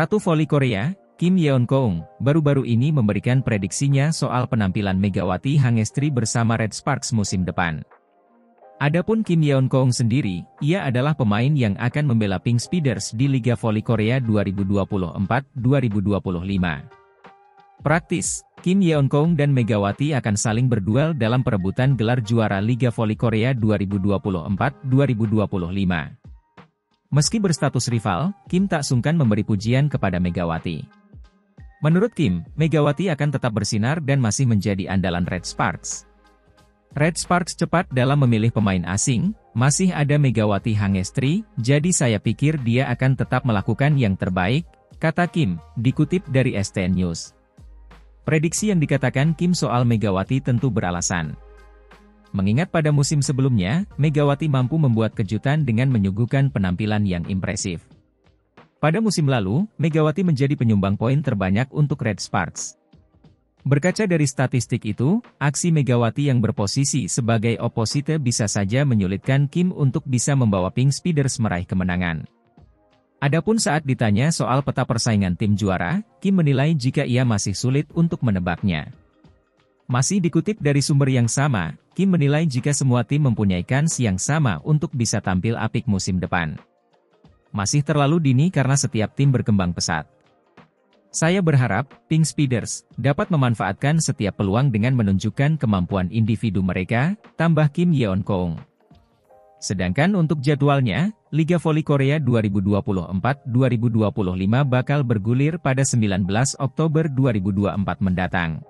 Ratu voli Korea, Kim Yeon Kong, baru-baru ini memberikan prediksinya soal penampilan Megawati Hangestri bersama Red Sparks musim depan. Adapun Kim Yeon Kong sendiri, ia adalah pemain yang akan membela Pink Speeders di Liga Voli Korea 2024-2025. Praktis, Kim Yeon Kong dan Megawati akan saling berduel dalam perebutan gelar juara Liga Voli Korea 2024-2025. Meski berstatus rival, Kim tak sungkan memberi pujian kepada Megawati. Menurut Kim, Megawati akan tetap bersinar dan masih menjadi andalan Red Sparks. Red Sparks cepat dalam memilih pemain asing, masih ada Megawati Hangestri, jadi saya pikir dia akan tetap melakukan yang terbaik, kata Kim, dikutip dari STN News. Prediksi yang dikatakan Kim soal Megawati tentu beralasan. Mengingat pada musim sebelumnya, Megawati mampu membuat kejutan dengan menyuguhkan penampilan yang impresif. Pada musim lalu, Megawati menjadi penyumbang poin terbanyak untuk Red Sparks. Berkaca dari statistik itu, aksi Megawati yang berposisi sebagai oposite bisa saja menyulitkan Kim untuk bisa membawa Pink Speeders meraih kemenangan. Adapun saat ditanya soal peta persaingan tim juara, Kim menilai jika ia masih sulit untuk menebaknya. Masih dikutip dari sumber yang sama, Kim menilai jika semua tim mempunyai kans yang sama untuk bisa tampil apik musim depan. Masih terlalu dini karena setiap tim berkembang pesat. Saya berharap, Pink Speeders, dapat memanfaatkan setiap peluang dengan menunjukkan kemampuan individu mereka, tambah Kim Yeon Kong. Sedangkan untuk jadwalnya, Liga Voli Korea 2024-2025 bakal bergulir pada 19 Oktober 2024 mendatang.